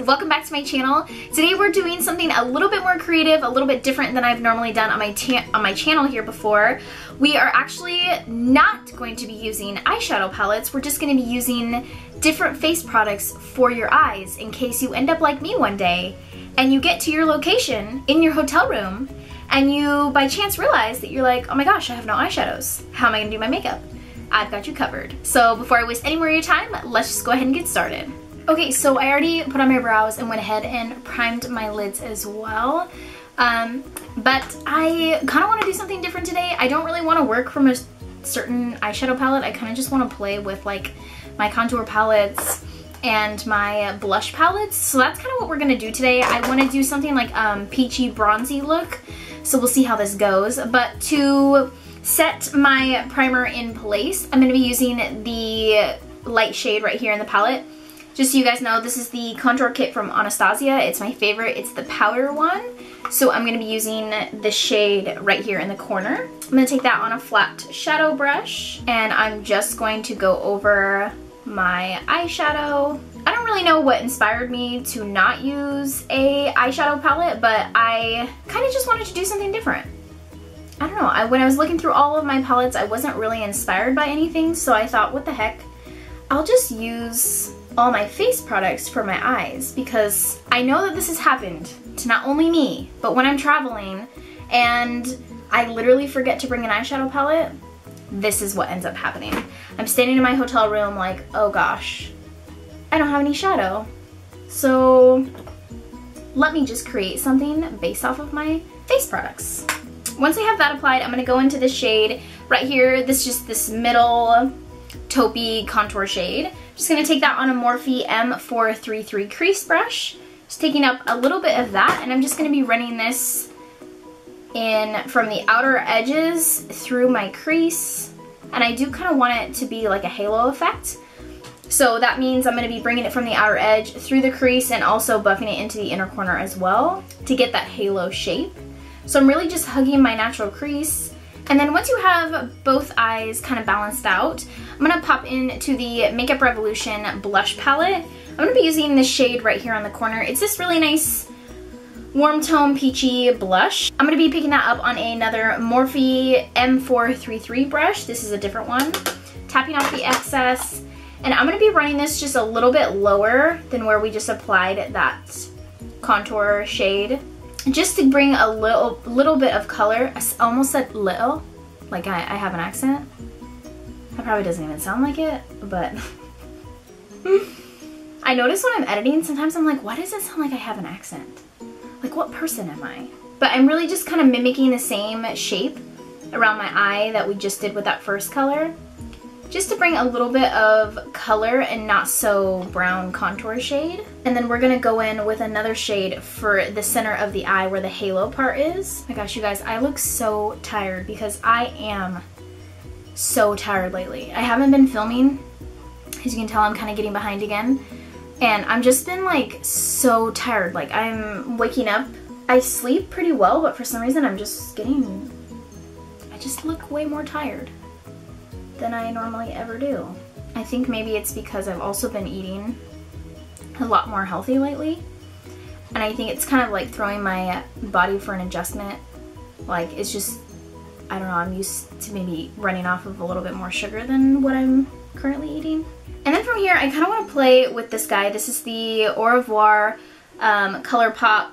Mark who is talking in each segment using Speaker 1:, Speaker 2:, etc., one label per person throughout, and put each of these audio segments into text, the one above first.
Speaker 1: welcome back to my channel. Today we're doing something a little bit more creative, a little bit different than I've normally done on my, on my channel here before. We are actually not going to be using eyeshadow palettes, we're just going to be using different face products for your eyes in case you end up like me one day and you get to your location in your hotel room and you by chance realize that you're like, oh my gosh, I have no eyeshadows. How am I going to do my makeup? I've got you covered. So before I waste any more of your time, let's just go ahead and get started. Okay, so I already put on my brows and went ahead and primed my lids as well. Um, but I kind of want to do something different today. I don't really want to work from a certain eyeshadow palette. I kind of just want to play with like my contour palettes and my blush palettes. So that's kind of what we're going to do today. I want to do something like um, peachy bronzy look. So we'll see how this goes. But to set my primer in place, I'm going to be using the light shade right here in the palette. Just so you guys know, this is the contour kit from Anastasia. It's my favorite. It's the powder one. So I'm going to be using the shade right here in the corner. I'm going to take that on a flat shadow brush and I'm just going to go over my eyeshadow. I don't really know what inspired me to not use a eyeshadow palette, but I kind of just wanted to do something different. I don't know, I, when I was looking through all of my palettes, I wasn't really inspired by anything, so I thought, what the heck, I'll just use all my face products for my eyes because I know that this has happened to not only me, but when I'm traveling and I literally forget to bring an eyeshadow palette, this is what ends up happening. I'm standing in my hotel room like, oh gosh, I don't have any shadow. So let me just create something based off of my face products. Once I have that applied, I'm to go into the shade right here. This is just this middle taupey contour shade. Just going to take that on a Morphe M433 crease brush. Just taking up a little bit of that, and I'm just going to be running this in from the outer edges through my crease. And I do kind of want it to be like a halo effect. So that means I'm going to be bringing it from the outer edge through the crease and also buffing it into the inner corner as well to get that halo shape. So I'm really just hugging my natural crease. And then once you have both eyes kind of balanced out, I'm to pop into the Makeup Revolution blush palette. I'm to be using this shade right here on the corner. It's this really nice warm tone peachy blush. I'm to be picking that up on another Morphe M433 brush. This is a different one. Tapping off the excess. And I'm to be running this just a little bit lower than where we just applied that contour shade just to bring a little little bit of color. I almost said little, like I, I have an accent. That probably doesn't even sound like it, but I notice when I'm editing, sometimes I'm like, why does it sound like I have an accent? Like, what person am I? But I'm really just kind of mimicking the same shape around my eye that we just did with that first color just to bring a little bit of color and not so brown contour shade. And then we're gonna go in with another shade for the center of the eye where the halo part is. Oh my gosh, you guys, I look so tired because I am so tired lately. I haven't been filming. As you can tell, I'm kind of getting behind again. And I'm just been like so tired. Like I'm waking up. I sleep pretty well, but for some reason I'm just getting, I just look way more tired than I normally ever do. I think maybe it's because I've also been eating a lot more healthy lately. And I think it's kind of like throwing my body for an adjustment. Like it's just, I don't know, I'm used to maybe running off of a little bit more sugar than what I'm currently eating. And then from here, I kind of want to play with this guy. This is the Au Revoir um, ColourPop,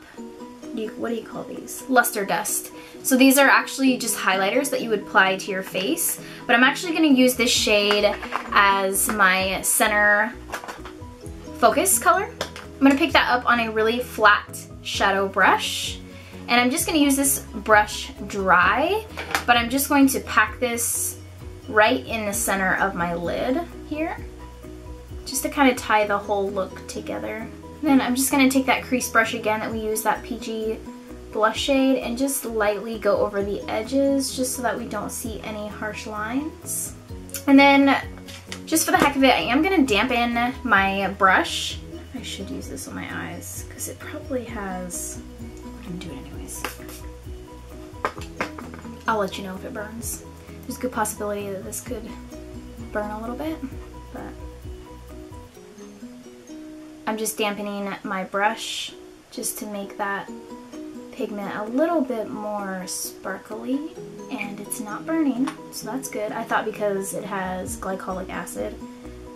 Speaker 1: what do you call these? Luster Dust. So these are actually just highlighters that you would apply to your face, but I'm actually going to use this shade as my center focus color. I'm going to pick that up on a really flat shadow brush, and I'm just going to use this brush dry, but I'm just going to pack this right in the center of my lid here, just to kind of tie the whole look together. Then I'm just going to take that crease brush again that we used, that PG blush shade and just lightly go over the edges just so that we don't see any harsh lines. And then just for the heck of it, I am going to dampen my brush. I should use this on my eyes because it probably has, I'm going to do it anyways. I'll let you know if it burns. There's a good possibility that this could burn a little bit, but I'm just dampening my brush just to make that pigment a little bit more sparkly and it's not burning so that's good. I thought because it has glycolic acid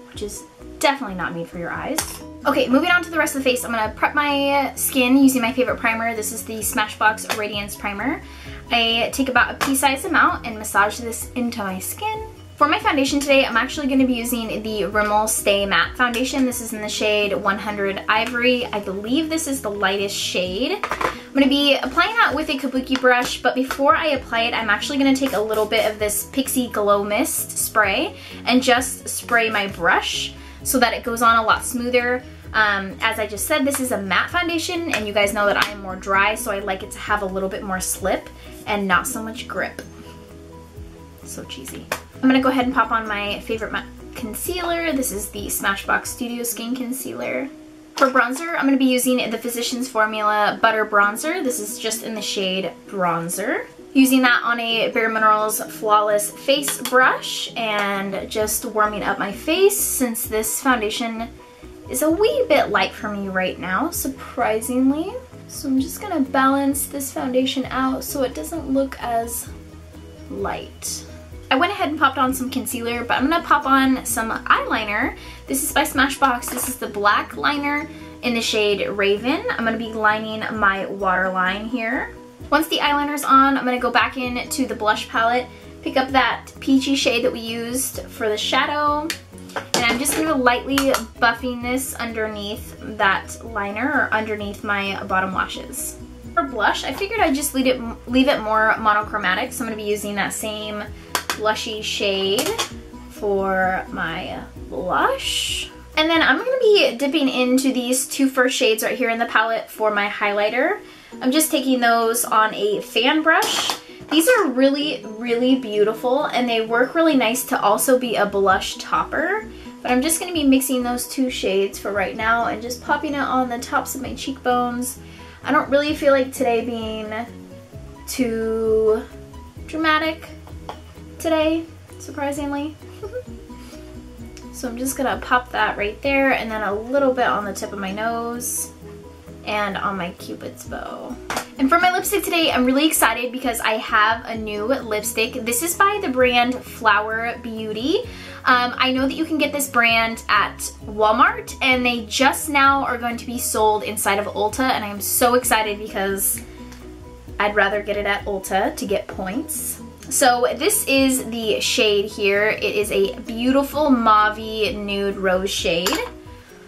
Speaker 1: which is definitely not made for your eyes. Okay, moving on to the rest of the face, I'm gonna prep my skin using my favorite primer. This is the Smashbox Radiance Primer. I take about a pea-sized amount and massage this into my skin. For my foundation today, I'm actually going to be using the Rimmel Stay Matte Foundation. This is in the shade 100 Ivory. I believe this is the lightest shade. I'm going to be applying that with a kabuki brush, but before I apply it, I'm actually going to take a little bit of this Pixi Glow Mist spray and just spray my brush so that it goes on a lot smoother. Um, as I just said, this is a matte foundation, and you guys know that I am more dry, so I like it to have a little bit more slip and not so much grip. So cheesy. I'm gonna go ahead and pop on my favorite concealer. This is the Smashbox Studio Skin Concealer. For bronzer, I'm going to be using the Physicians Formula Butter Bronzer. This is just in the shade Bronzer. Using that on a Bare Minerals Flawless Face Brush and just warming up my face since this foundation is a wee bit light for me right now, surprisingly. So I'm just going to balance this foundation out so it doesn't look as light. I went ahead and popped on some concealer, but I'm going to pop on some eyeliner. This is by Smashbox. This is the black liner in the shade Raven. I'm going to be lining my waterline here. Once the eyeliner's on, I'm going to go back in to the blush palette, pick up that peachy shade that we used for the shadow, and I'm just going to lightly buffing this underneath that liner or underneath my bottom lashes. For blush, I figured I'd just leave it, leave it more monochromatic, so I'm going to be using that same blushy shade for my blush. And then I'm going to be dipping into these two first shades right here in the palette for my highlighter. I'm just taking those on a fan brush. These are really, really beautiful and they work really nice to also be a blush topper. But I'm just going to be mixing those two shades for right now and just popping it on the tops of my cheekbones. I don't really feel like today being too dramatic today, surprisingly. so I'm just gonna pop that right there and then a little bit on the tip of my nose and on my cupid's bow. And for my lipstick today, I'm really excited because I have a new lipstick. This is by the brand Flower Beauty. Um, I know that you can get this brand at Walmart and they just now are going to be sold inside of Ulta and I am so excited because I'd rather get it at Ulta to get points. So this is the shade here. It is a beautiful mauve nude rose shade.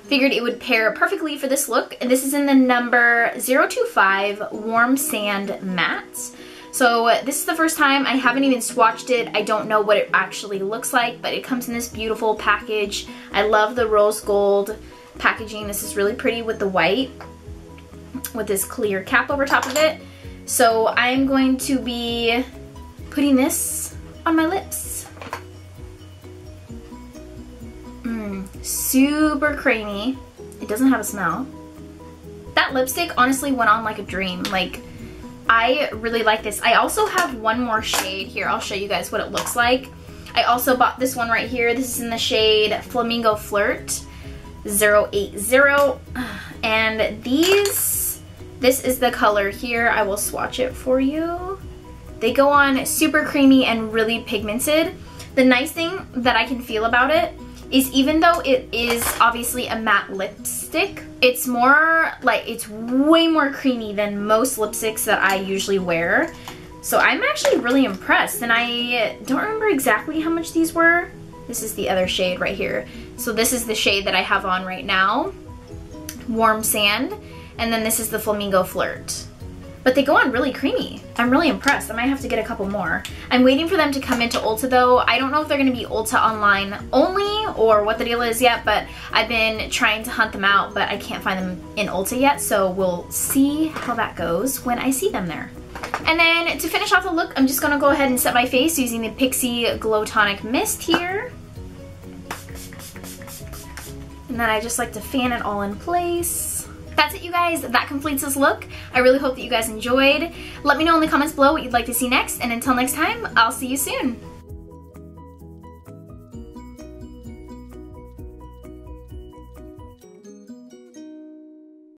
Speaker 1: Figured it would pair perfectly for this look. And this is in the number 025 Warm Sand Matte. So this is the first time I haven't even swatched it. I don't know what it actually looks like, but it comes in this beautiful package. I love the rose gold packaging. This is really pretty with the white with this clear cap over top of it. So I'm going to be putting this on my lips. Mmm, super creamy. It doesn't have a smell. That lipstick honestly went on like a dream. Like, I really like this. I also have one more shade here. I'll show you guys what it looks like. I also bought this one right here. This is in the shade Flamingo Flirt 080. And these, this is the color here. I will swatch it for you. They go on super creamy and really pigmented. The nice thing that I can feel about it is even though it is obviously a matte lipstick, it's more like, it's way more creamy than most lipsticks that I usually wear. So I'm actually really impressed and I don't remember exactly how much these were. This is the other shade right here. So this is the shade that I have on right now, Warm Sand, and then this is the Flamingo Flirt but they go on really creamy. I'm really impressed. I might have to get a couple more. I'm waiting for them to come into Ulta though. I don't know if they're gonna be Ulta online only or what the deal is yet, but I've been trying to hunt them out, but I can't find them in Ulta yet, so we'll see how that goes when I see them there. And then to finish off the look, I'm just gonna go ahead and set my face using the Pixi Glow Tonic Mist here. And then I just like to fan it all in place that's it you guys. That completes this look. I really hope that you guys enjoyed. Let me know in the comments below what you'd like to see next. And until next time, I'll see you soon.